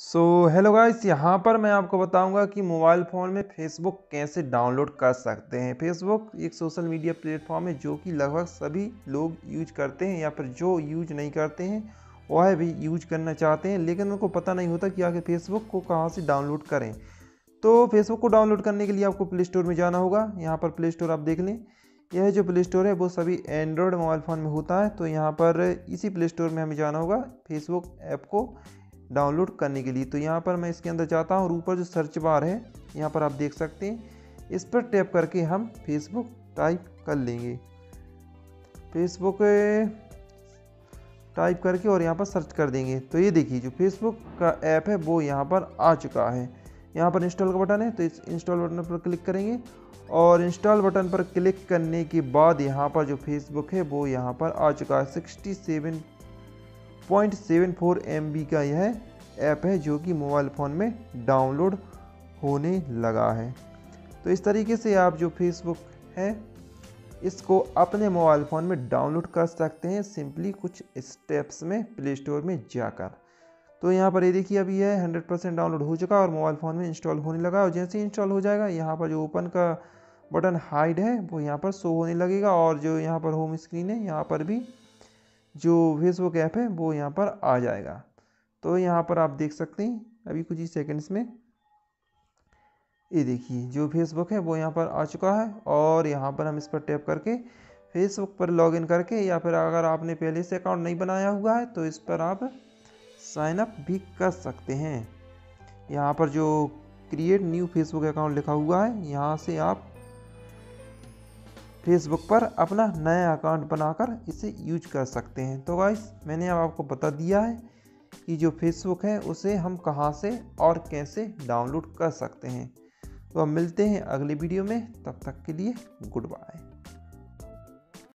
So hello guys यहाँ पर मैं आपको बताऊँगा कि मोबाइल फ़ोन में फेसबुक कैसे डाउनलोड कर सकते हैं। फेसबुक एक सोशल मीडिया प्लेटफॉर्म है जो कि लगभग सभी लोग यूज़ करते हैं या फिर जो यूज़ नहीं करते हैं, वह भी यूज़ करना चाहते हैं, लेकिन उनको पता नहीं होता कि आगे फेसबुक को कहाँ से डाउनलोड करें। तो फेसबुक को डाउनलोड करने के लिए आपको प्ले स्टोर में जाना होगा। यहाँ पर प्ले स्टोर आप देख लें। यह जो प्ले स्टोर है, वो सभी एंड्रॉयड मोबाइल फ़ोन में होता है। तो यहाँ पर इसी प्ले स्टोर में हमें जाना होगा। फेसबुक ऐप को डाउनलोड करने के लिए। तो यहाँ पर मैं इसके अंदर जाता हूँ और ऊपर जो सर्च बार है, यहाँ पर आप देख सकते हैं। इस पर टैप करके हम फेसबुक टाइप कर लेंगे। फेसबुक टाइप करके और यहाँ पर सर्च कर देंगे। तो ये देखिए, जो फेसबुक का ऐप है, वो यहाँ पर आ चुका है। यहाँ पर इंस्टॉल का बटन है तो इस इंस्टॉल बटन पर क्लिक करेंगे। और इंस्टॉल बटन पर क्लिक करने के बाद यहाँ पर जो फेसबुक है, वो यहाँ पर आ चुका है। Sixty seven point seven four M B का यह ऐप है जो कि मोबाइल फ़ोन में डाउनलोड होने लगा है। तो इस तरीके से आप जो फेसबुक है, इसको अपने मोबाइल फ़ोन में डाउनलोड कर सकते हैं सिंपली कुछ स्टेप्स में प्ले स्टोर में जाकर। तो यहाँ पर ये देखिए, अभी यह हंड्रेड परसेंट डाउनलोड हो चुका और मोबाइल फ़ोन में इंस्टॉल होने लगा और जैसे ही इंस्टॉल हो जाएगा, यहाँ पर जो ओपन का बटन हाइड है, वो यहाँ पर शो होने लगेगा और जो यहाँ पर होम स्क्रीन है, यहाँ पर भी जो फेसबुक ऐप है, वो यहाँ पर आ जाएगा। तो यहाँ पर आप देख सकते हैं, अभी कुछ ही सेकंड्स में। ये देखिए, जो फेसबुक है, वो यहाँ पर आ चुका है और यहाँ पर हम इस पर टैप करके फेसबुक पर लॉगिन करके या फिर अगर आपने पहले से अकाउंट नहीं बनाया हुआ है तो इस पर आप साइन अप भी कर सकते हैं। यहाँ पर जो क्रिएट न्यू फेसबुक अकाउंट लिखा हुआ है, यहाँ से आप फेसबुक पर अपना नया अकाउंट बनाकर इसे यूज़ कर सकते हैं। तो गाइस मैंने अब आपको बता दिया है कि जो फेसबुक है, उसे हम कहाँ से और कैसे डाउनलोड कर सकते हैं। तो अब मिलते हैं अगले वीडियो में। तब तक के लिए गुड बाय